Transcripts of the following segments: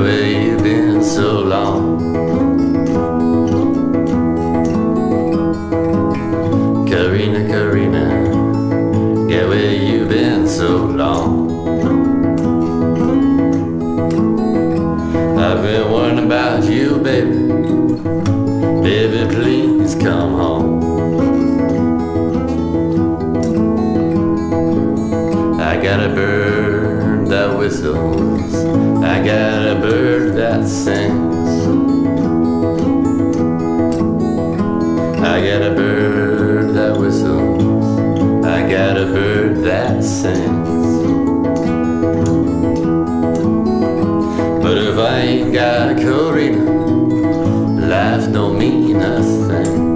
where you've been so long. Corrina, Corrina, get where you've been so long. I've been worrying about you, baby. Baby, please come home. I got a bird that whistles. I got a bird that sings. I got a bird that whistles. I got a bird that sings. But if I ain't got a Corrina, life don't mean a thing.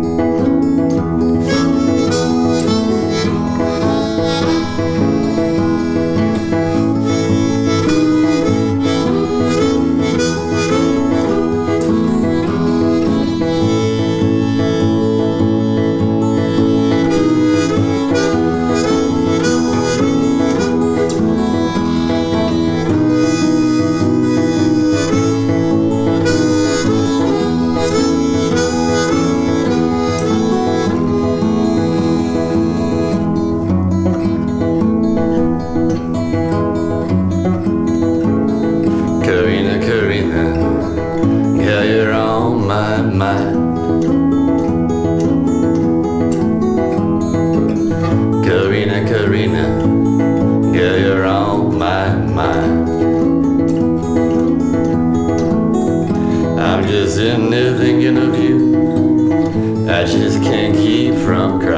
Just sitting there thinking of you. I just can't keep from crying.